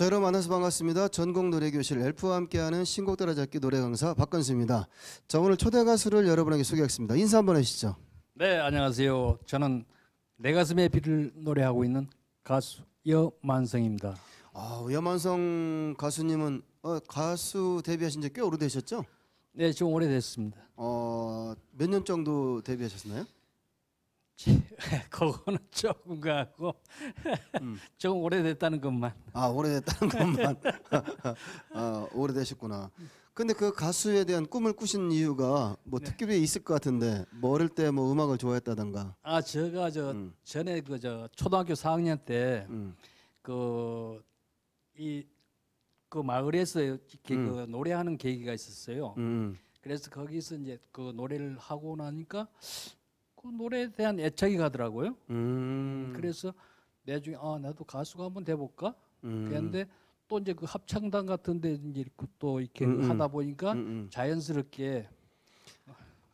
자 여러분 만나서 반갑습니다. 전국 노래교실 엘프와 함께하는 신곡 따라잡기 노래 강사 박건수입니다. 자 오늘 초대 가수를 여러분에게 소개하겠습니다. 인사 한번 해주시죠. 네, 안녕하세요. 저는 내 가슴에 비를 노래하고 있는 가수 여만성입니다. 아 여만성 가수님은 어, 가수 데뷔하신 지 꽤 오래되셨죠? 네, 지금 오래됐습니다. 어 몇 년 정도 데뷔하셨나요? 그거는 조금 가고 조금 오래됐다는 것만. 아 오래됐다는 것만 아 오래되셨구나. 근데 그 가수에 대한 꿈을 꾸신 이유가 뭐 특별히 있을 것 같은데 뭐 어릴 때 뭐 음악을 좋아했다던가. 아, 제가 저 음. 전에 그 저 초등학교 4학년 음. 때그이그 마을에서 이렇게 음. 그 노래하는 계기가 있었어요. 음. 그래서 거기서 이제 그 노래를 하고 나니까 그 노래에 대한 애착이 가더라고요. 음. 그래서 나중에 아 나도 가수가 한번 돼볼까 음. 그랬는데 또 이제 그 합창단 같은데 이제 이렇게 또 이렇게 음, 음. 하다 보니까 음, 음. 자연스럽게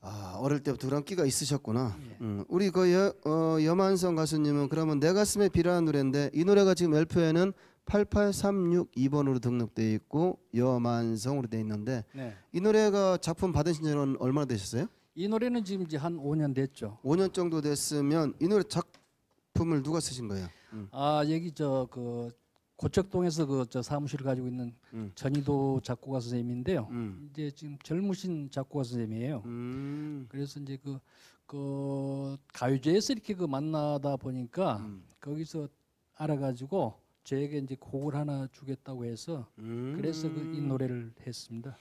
아 어릴 때부터 그런 끼가 있으셨구나. 예. 음, 우리 그 여, 어, 여만성 가수님은 그러면 내 가슴에 비라는 노래인데 이 노래가 지금 LP에는 88362번으로 등록돼 있고 여만성으로 돼 있는데 네. 이 노래가 작품 받으신 지는 얼마나 되셨어요? 이 노래는 지금 이제 한 5년 됐죠. 5년 정도 됐으면 이 노래 작품을 누가 쓰신 거예요? 음. 아 여기 저 그 고척동에서 그 저 사무실을 가지고 있는 음. 전희도 작곡가 선생님인데요. 음. 이제 지금 젊으신 작곡가 선생님이에요. 음. 그래서 이제 그, 그 가요제에서 이렇게 그 만나다 보니까 음. 거기서 알아가지고 저에게 이제 곡을 하나 주겠다고 해서 음. 그래서 그 이 노래를 했습니다.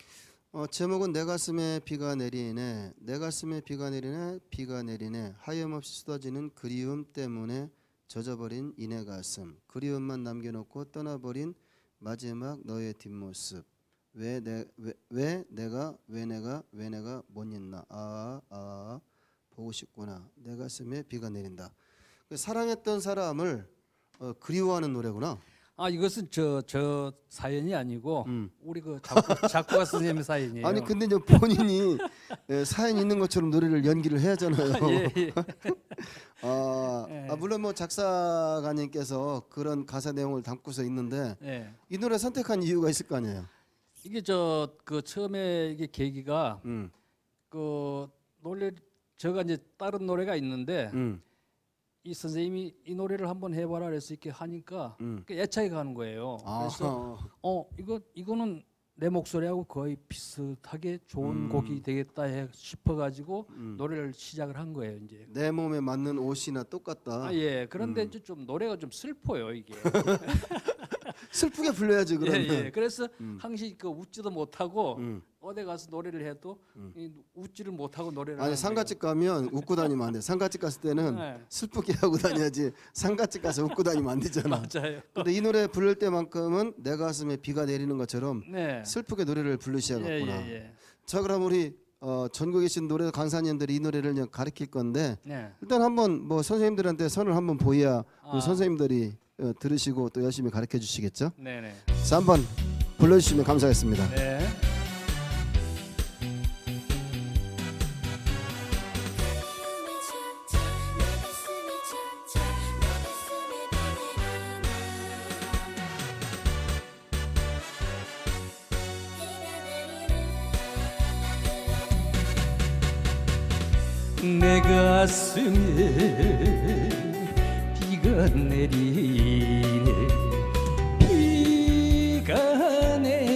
어, 제목은 내 가슴에 비가 내리네 내 가슴에 비가 내리네 비가 내리네. 하염없이 쏟아지는 그리움 때문에 젖어버린 이내 가슴. 그리움만 남겨놓고 떠나버린 마지막 너의 뒷모습. 왜, 내, 왜, 왜 내가 왜 내가 왜 내가 못 있나? 아, 아 보고 싶구나. 내 가슴에 비가 내린다. 그 사랑했던 사람을 어, 그리워하는 노래구나 아 이것은 저 저 사연이 아니고 음. 우리 그 작곡, 작곡가 선생님 사연이에요. 아니 근데 이제 본인이 예, 사연 있는 것처럼 노래를 연기를 해야잖아요. 예, 예. 아, 예. 아, 물론 뭐 작사가님께서 그런 가사 내용을 담고서 있는데 예. 이 노래 선택한 이유가 있을 거 아니에요. 이게 저 그 처음에 이게 계기가 음, 그 노래 제가 이제 다른 노래가 있는데 음, 이 선생님이 이 노래를 한번 해봐라 그래서 이렇게 하니까 음. 그 애착이 가는 거예요. 그래서 아, 어 이거 이거는 내 목소리하고 거의 비슷하게 좋은 음. 곡이 되겠다 해 싶어가지고 음. 노래를 시작을 한 거예요 이제. 내 몸에 맞는 옷이나 똑같다. 아 예. 그런데 음. 이제 좀 노래가 좀 슬퍼요 이게. 슬프게 불러야지 그러면. 예, 예. 그래서 음. 항시 그 웃지도 못하고 음. 어디 가서 노래를 해도 이 웃지를 못하고 노래를 아니 상가집 가면 웃고 다니면 안 돼. 상가집 갔을 때는 네. 슬프게 하고 다녀야지. 상가집 가서 웃고 다니면 안 되잖아. 맞아요. 근데 이 노래 부를 때만큼은 내 가슴에 비가 내리는 것처럼 네. 슬프게 노래를 예, 부르셔야겠구나. 예, 예. 자 그럼 우리 어, 전국에 계신 노래 강사님들이 이 노래를 그냥 가르칠 건데 네. 일단 한번 뭐 선생님들한테 선을 한번 보여야 아. 선생님들이 어, 들으시고 또 열심히 가르쳐 주시겠죠. 네, 네. 자 한번 불러주시면 감사하겠습니다. 네. 내 가슴에 내리네 비가 내리네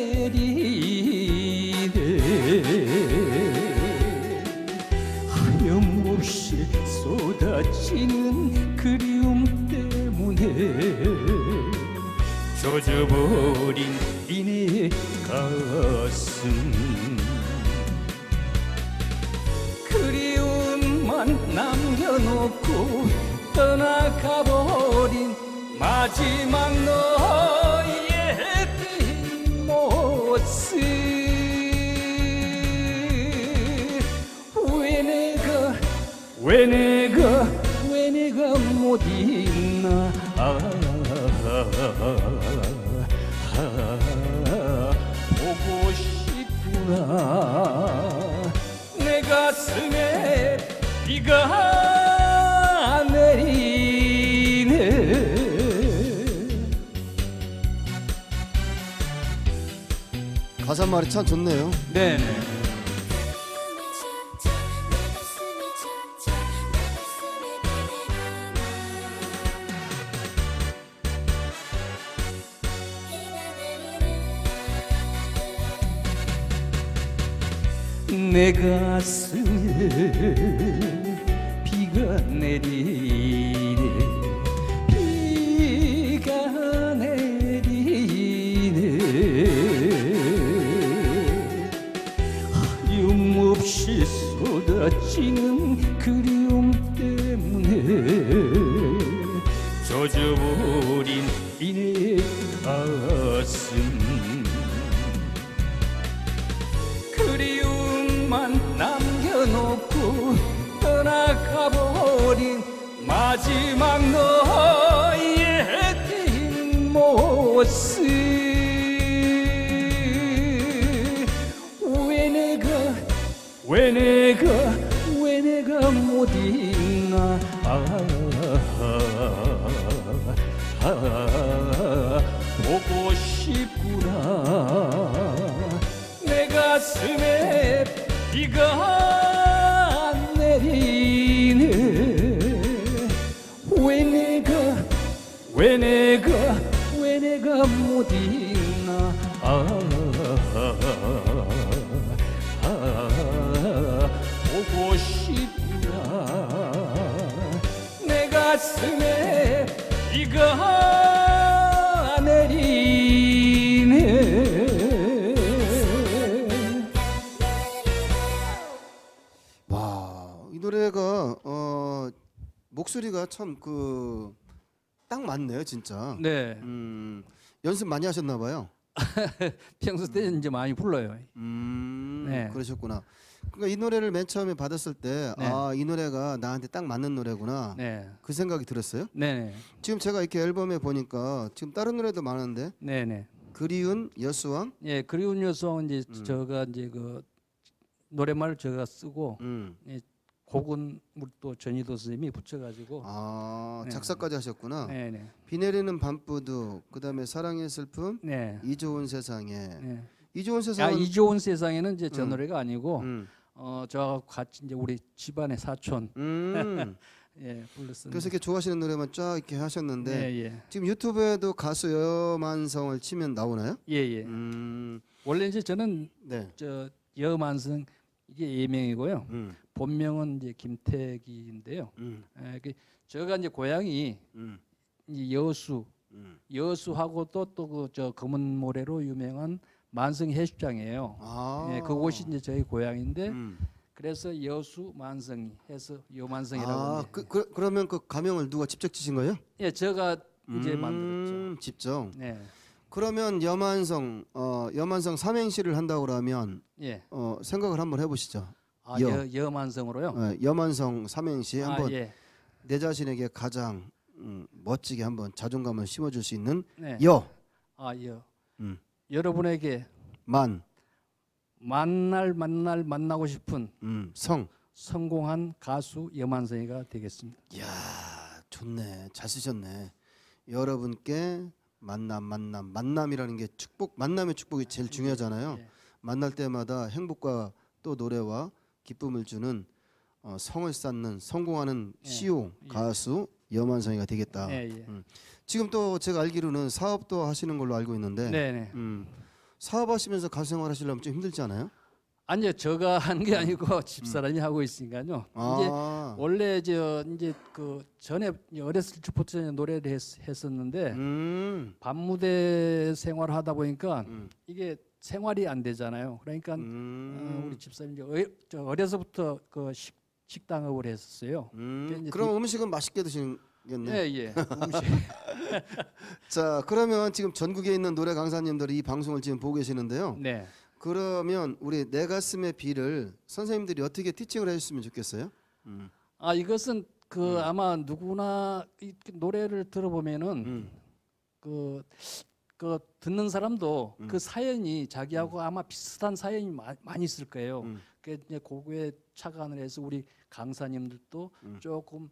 하염없이 쏟아지는 그리움 때문에 젖어버린 이내 가슴. 그리움만 남겨놓고 떠나가버린 마지막 너의 뒷모습 왜 내가 왜 내가 왜 내가 못 있나 아, 아, 보고 싶구나 내 가슴에 비가 가사 말이 참 좋네요. 네, 네. 내 가슴에 비가 내리 쏟아지는 그리움 때문에 젖어버린 이내 가슴. 그리움만 남겨놓고 떠나가버린 마지막 너의 뒷모습 가슴에 비가 내리네 왜 내가 왜 내가 왜 내가 못 있나 아, 아, 보고 싶다 내 가슴에 비가 목소리가 참 그 딱 맞네요, 진짜. 네 음, 연습 많이 하셨나 봐요. 평소 때 이제 많이 불러요 음, 네. 그러셨구나. 그러니까 이 노래를 맨 처음에 받았을 때, 네. 아, 이 노래가 나한테 딱 맞는 노래구나. 네 그 생각이 들었어요. 네, 지금 제가 이렇게 앨범에 보니까 지금 다른 노래도 많은데 네, 네. 그리운 여수왕, 예, 그리운 여성 이제 저가 이제 그 노래말을 제가 쓰고 음, 우리 또 전희도 선생님이 붙여가지고 아 네. 작사까지 하셨구나. 네, 네, 비 내리는 밤부두, 그다음에 사랑의 슬픔, 네, 이 좋은 세상에. 네. 이 좋은 아, 세상은 이 좋은 세상에는 이제 저 음. 노래가 아니고 음, 어 저하고 같이 이제 우리 집안의 사촌 음. 예 불렀었는데. 그래서 이렇게 좋아하시는 노래만 쫙 이렇게 하셨는데 예, 예, 지금 유튜브에도 가수 여만성을 치면 나오나요? 예, 예. 음, 원래 이제 저는 네. 저 여만성 이게 예명이고요. 음, 본명은 이제 김태기인데요. 음, 예, 그 저가 이제 고향이 음, 이 여수 음. 여수하고 또 또 그 저 검은 모래로 유명한 만성 해수장이에요. 아, 예, 그곳이 이제 저희 고향인데 음. 그래서 여수 만성이 해서 여만성이라고. 아. 그, 그 그러면 그 가명을 누가 직접 지신 거예요? 예, 제가 이제 음, 만들었죠. 직접. 네, 그러면 여만성, 어, 여만성 삼행시를 한다고 그러면 예. 어, 생각을 한번 해보시죠. 아, 여. 여, 여만성으로요. 어, 여만성 삼행시 아, 한번 예. 내 자신에게 가장 음, 멋지게 한번 자존감을 심어줄 수 있는 네. 여, 아, 여. 음. 여러분에게 만, 만날 만날 만나고 싶은 음, 성. 성공한 가수 여만성이가 되겠습니다. 이야 좋네 잘 쓰셨네 여러분께 만남 만남 만남이라는 게 축복 만남의 축복이 제일 중요하잖아요 예. 만날 때마다 행복과 또 노래와 기쁨을 주는 어, 성을 쌓는 성공하는 예. CEO 가수 여만성이가 되겠다 예, 예. 지금 또 제가 알기로는 사업도 하시는 걸로 알고 있는데 네, 네. 음, 사업하시면서 가수 생활 하시려면 좀 힘들지 않아요? 아니요, 제가 한 게 아니고 집사람이 하고 있으니까요. 이제 아, 원래 저 이제 그 전에 어렸을 때부터 이제 노래를 했, 했었는데 음, 밤무대 생활을 하다 보니까 음, 이게 생활이 안 되잖아요. 그러니까 어, 음, 우리 집사님 이제 어, 저 어려서부터 그 식, 식당업을 했었어요. 음, 이제 그럼 음식은 맛있게 드시겠네. 예, 예. 음식. 자, 그러면 지금 전국에 있는 노래 강사님들이 이 방송을 지금 보고 계시는데요. 네. 그러면 우리 내 가슴의 비를 선생님들이 어떻게 티칭을 해주시면 좋겠어요? 음, 아 이것은 그 아마 누구나 이 노래를 들어보면은 음, 그, 그 듣는 사람도 음. 그 사연이 자기하고 아마 비슷한 사연이 마, 많이 있을 거예요. 음. 그 이제 그거에 착안을 해서 우리 강사님들도 음. 조금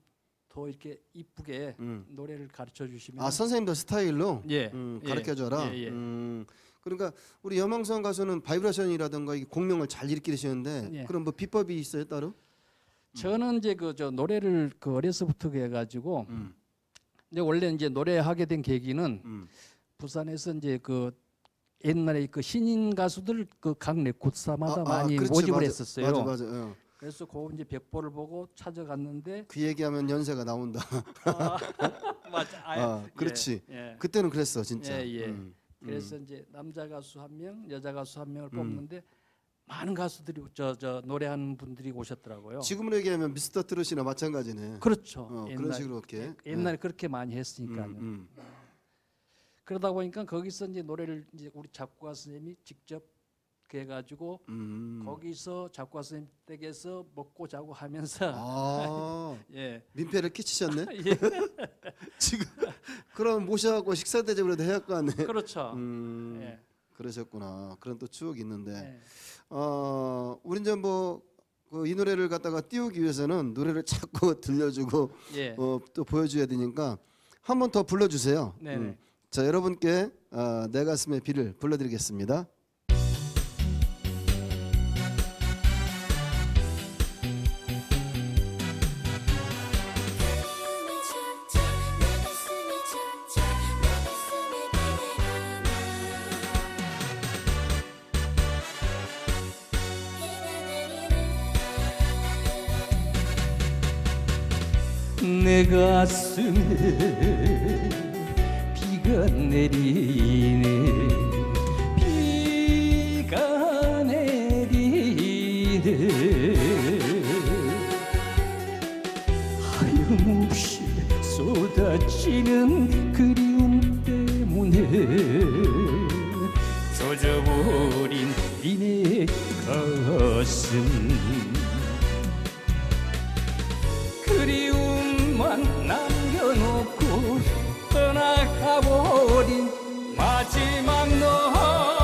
더 이렇게 이쁘게 음. 노래를 가르쳐 주시면 아 선생님들 스타일로 예, 음, 예, 가르쳐 줘라. 예, 예. 음, 그러니까 우리 여만성 가수는 바이브레이션이라든가 이 공명을 잘 일으키시는데 예. 그럼 뭐 비법이 있어요 따로? 저는 이제 그 저 노래를 그 어려서부터 해가지고 음. 이제 원래 이제 노래하게 된 계기는 음. 부산에서 이제 그 옛날에 그 신인 가수들 그 각 레코드사마다 아, 아, 많이 그렇지, 모집을 맞아. 했었어요. 맞아 맞아. 어. 그래서 그 이제 벽보를 보고 찾아갔는데 그 얘기하면 연세가 나온다. 아, 맞아. 아, 그렇지. 예, 예. 그때는 그랬어 진짜. 예, 예. 음. 그래서 이제 남자 가수 한 명, 여자 가수 한 명을 음. 뽑는데 많은 가수들이 저 저 노래하는 분들이 오셨더라고요. 지금으로 얘기하면 미스터 트롯이나 마찬가지네. 그렇죠. 어, 그런 옛날, 식으로 이렇게. 옛날에 그렇게 많이 예. 했으니까요. 음, 음. 그러다 보니까 거기서 이제 노래를 이제 우리 작곡가 선생님이 직접 해가지고 음. 거기서 작곡가 선생님 댁에서 먹고 자고 하면서 아 예. 민폐를 끼치셨네. 예. 지금 그럼 모셔갖고 식사 대접이라도 해야 할거 아니에요. 그렇죠. 음, 예. 그러셨구나. 그런 또 추억이 있는데, 예. 어, 우리 이제 뭐이 노래를 갖다가 띄우기 위해서는 노래를 자꾸 들려주고 예. 어, 또 보여줘야 되니까 한 번 더 불러주세요. 음. 네네. 자, 여러분께 어, 내 가슴의 비를 불러드리겠습니다. 내 가슴에 비가 내리네. 비가 내리네. 하염없이 쏟아지는 그리움 때문에 젖어버린 이내 가슴. 그리움 만 남겨놓고 떠나가버린 마지막 너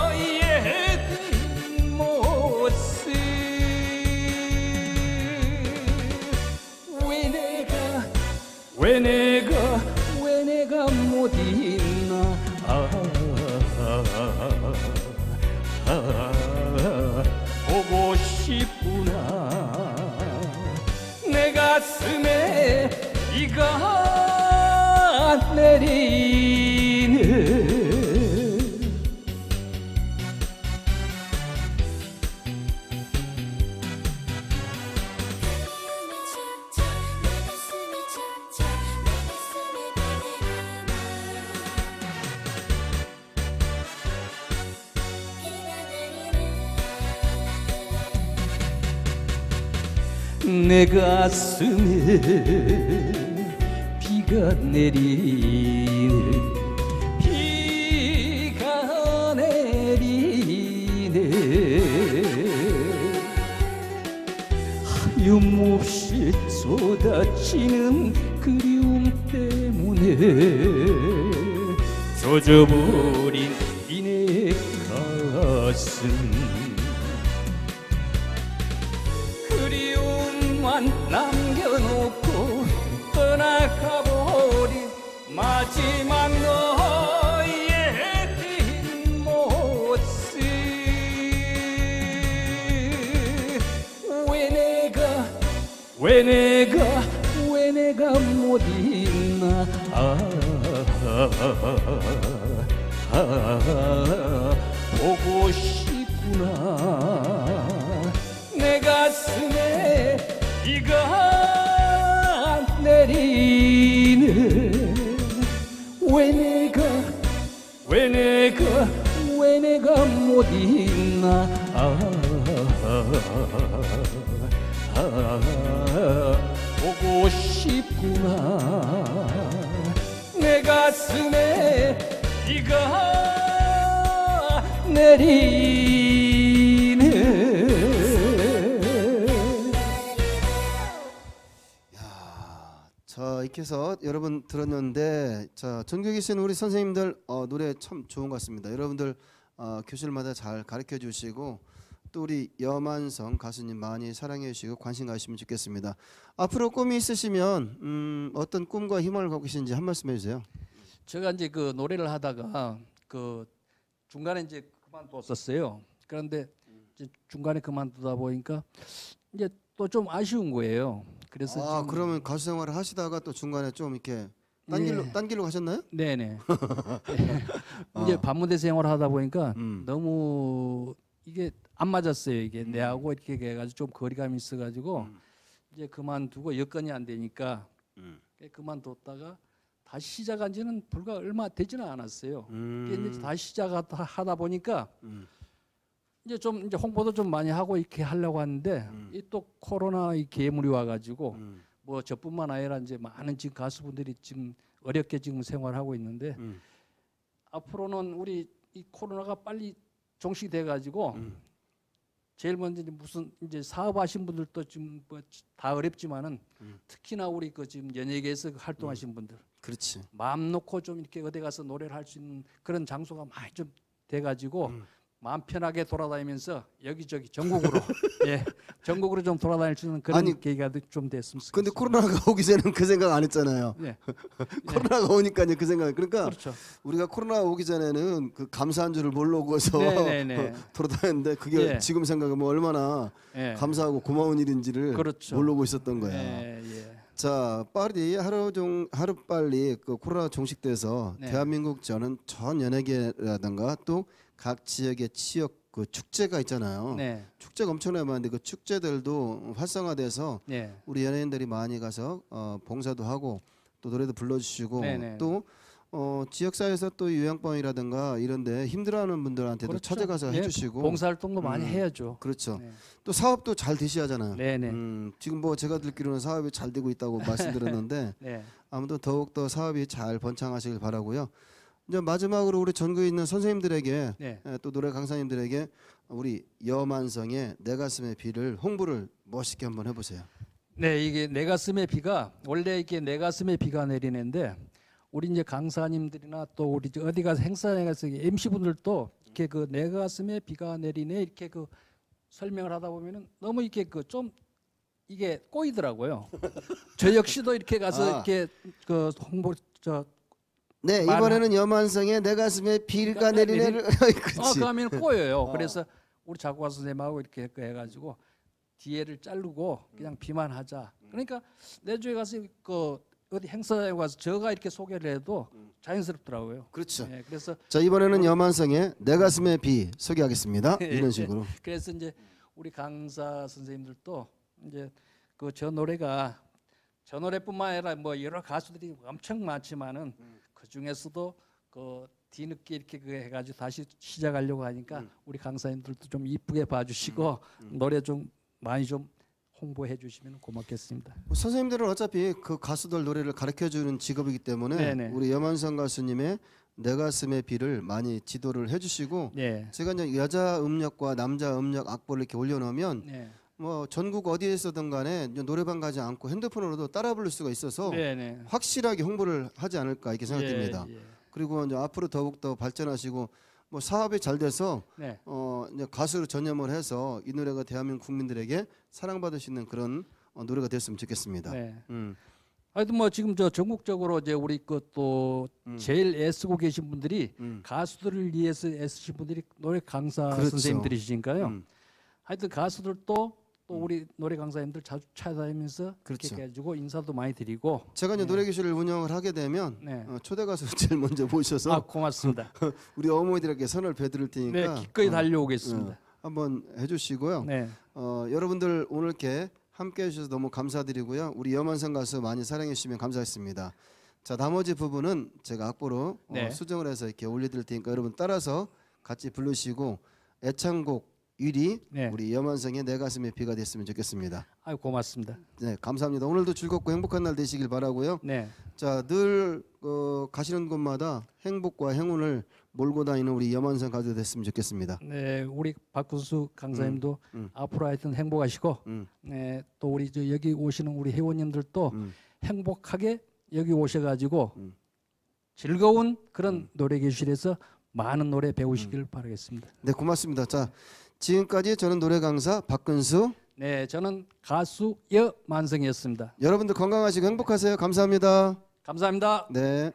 내 비가 내리네 비가 내리네 하염없이 쏟아지는 그리움 때문에 젖어버린 이내 가슴 보고 싶구나. 내 가슴에 비가 내리네 왜 내가 왜 내가 왜 내가 못있 내리네 야, 자 이렇게 해서 여러분 들었는데 자 전국에 계신 우리 선생님들 어, 노래 참 좋은 것 같습니다. 여러분들 어, 교실마다 잘 가르쳐 주시고 또 우리 여만성 가수님 많이 사랑해 주시고 관심 가시면 좋겠습니다. 앞으로 꿈이 있으시면 음, 어떤 꿈과 희망을 갖고 계신지 한 말씀 해주세요. 제가 이제 그 노래를 하다가 그 중간에 이제 그만뒀었어요. 그런데 중간에 그만두다 보니까 이제 또 좀 아쉬운 거예요. 그래서 아 그러면 가수 생활을 하시다가 또 중간에 좀 이렇게 딴 예. 길로 딴 길로 가셨나요? 네네. 이제 반무대 생활을 하다 보니까 아. 음. 너무 이게 안 맞았어요. 이게 내하고 이렇게 해가지고 좀 거리감이 있어가지고 음. 이제 그만두고 여건이 안 되니까 음. 그만뒀다가 다시 시작한 지는 불과 얼마 되지는 않았어요. 음. 이제 다시 시작하다 하다 보니까 음. 이제 좀 이제 홍보도 좀 많이 하고 이렇게 하려고 하는데 이또 코로나 이 괴물이 와가지고 음. 뭐 저뿐만 아니라 이제 많은 지금 가수분들이 지금 어렵게 지금 생활하고 있는데 음. 앞으로는 우리 이 코로나가 빨리 종식이 돼가지고 음. 제일 먼저 이제 무슨 이제 사업하신 분들도 지금 뭐 다 어렵지만은 음. 특히나 우리 그 지금 연예계에서 활동하신 분들 그렇지. 마음 놓고 좀 이렇게 어디 가서 노래를 할 수 있는 그런 장소가 많이 좀 돼가지고 음. 마음 편하게 돌아다니면서 여기저기 전국으로 예 전국으로 좀 돌아다닐 수 있는 그런 아니, 계기가 좀 됐으면 좋겠습니다. 근데 코로나가 오기 전에는 그 생각 안 했잖아요. 예 코로나가 오니까 이제 그 생각. 그러니까 그렇죠. 우리가 코로나 오기 전에는 그 감사한 줄을 모르고서 네네네. 돌아다녔는데 그게 예. 지금 생각하면 얼마나 예. 감사하고 고마운 일인지를 그렇죠. 모르고 있었던 거야. 자, 빨리 하루 종 하루 빨리 그 코로나 종식돼서 네. 대한민국 저는 전 연예계라든가 또 각 지역의 지역 그 축제가 있잖아요. 네. 축제가 엄청나게 많은데 그 축제들도 활성화돼서 네. 우리 연예인들이 많이 가서 어, 봉사도 하고 또 노래도 불러주시고 네네. 또 어, 지역사회에서 또 요양병이라든가 이런데 힘들어하는 분들한테도 그렇죠. 찾아가서 예, 해주시고 봉사활동도 많이 음. 해야죠. 그렇죠. 네. 또 사업도 잘 되시하잖아요. 네네. 음, 지금 뭐 제가 듣기로는 사업이 잘 되고 있다고 말씀드렸는데 네. 아무튼 더욱 더 사업이 잘 번창하시길 바라고요. 이제 마지막으로 우리 전국에 있는 선생님들에게 네. 예, 또 노래 강사님들에게 우리 여만성의 내 가슴의 비를 홍보를 멋있게 한번 해보세요. 네, 이게 내 가슴에 비가 원래 이게 내 가슴에 비가 내리는데 우리 이제 강사님들이나 또 우리 어디 가서 행사에 가서 MC 분들도 이렇게 그 내 가슴에 비가 내리네 이렇게 그 설명을 하다 보면은 너무 이렇게 그 좀 이게 꼬이더라고요. 저 역시도 이렇게 가서 아. 이렇게 그 홍보 저 네 말- 이번에는 여만성의 내 가슴에 비가 내리네를 어, 그렇지. 그러면 꼬여요. 어. 그래서 우리 작곡가 선생님하고 이렇게 그 해가지고 뒤에를 자르고 그냥 비만 하자. 그러니까 내주에 가서 그 어디 행사에 가서 저가 이렇게 소개를 해도 자연스럽더라고요. 그렇죠. 예, 그래서 자 이번에는 여만성의 내 가슴의 비 소개하겠습니다. 예, 이런 예. 식으로. 그래서 이제 우리 강사 선생님들도 이제 그 저 노래가 저 노래뿐만 아니라 뭐 여러 가수들이 엄청 많지만은 그 중에서도 그 뒤늦게 이렇게 그 해가지고 다시 시작하려고 하니까 우리 강사님들도 좀 이쁘게 봐주시고 노래 좀 많이 좀 홍보해 주시면 고맙겠습니다. 뭐 선생님들은 어차피 그 가수들 노래를 가르쳐 주는 직업이기 때문에 네네. 우리 여만성 가수님의 내 가슴의 비를 많이 지도를 해주시고 네, 제가 이제 여자 음역과 남자 음역 악보를 이렇게 올려놓으면 네, 뭐 전국 어디에서든 간에 노래방 가지 않고 핸드폰으로도 따라 부를 수가 있어서 네, 네. 확실하게 홍보를 하지 않을까 이렇게 생각됩니다. 예, 예. 그리고 이제 앞으로 더욱 더 발전하시고 뭐 사업이 잘 돼서 네, 어 이제 가수로 전념을 해서 이 노래가 대한민국 국민들에게 사랑받을 수 있는 그런 어, 노래가 됐으면 좋겠습니다. 네. 음. 하여튼 뭐 지금 저 전국적으로 이제 우리 그또 제일 애쓰고 계신 분들이 음. 가수들을 위해서 애쓰신 분들이 노래 강사 그렇죠. 선생님들이시니까요. 음. 하여튼 가수들도 또 우리 노래 강사님들 자주 찾아다니면서 그렇죠. 그렇게 해가지고 인사도 많이 드리고 제가 이제 노래 교실을 운영을 하게 되면 네. 어, 초대 가수 제일 먼저 모셔서 아 고맙습니다. 우리 어머니들에게 선을 베드릴 네 테니까 기꺼이 어, 달려오겠습니다. 어, 한번 해주시고요. 네, 어, 여러분들 오늘 이렇게 함께 해주셔서 너무 감사드리고요. 우리 여만성 가수 많이 사랑해 주시면 감사하겠습니다. 자 나머지 부분은 제가 악보로 어, 네. 수정을 해서 이렇게 올려드릴 테니까 여러분 따라서 같이 부르시고 애창곡 1위 네. 우리 여만성의 내 가슴에 비가 됐으면 좋겠습니다. 아 고맙습니다. 네 감사합니다. 오늘도 즐겁고 행복한 날 되시길 바라고요. 네, 자늘 어, 가시는 곳마다 행복과 행운을 몰고 다니는 우리 여만성 가수 됐으면 좋겠습니다. 네 우리 박군수 강사님도 음. 앞으로 하여튼 행복하시고 음. 네, 또 우리 저 여기 오시는 우리 회원님들도 음. 행복하게 여기 오셔가지고 음. 즐거운 그런 노래 교실에서 많은 노래 배우시길 음. 바라겠습니다. 네 고맙습니다. 자 지금까지 저는 노래 강사 박근수. 네, 저는 가수 여만성이었습니다. 여러분들 건강하시고 행복하세요. 감사합니다. 감사합니다. 네.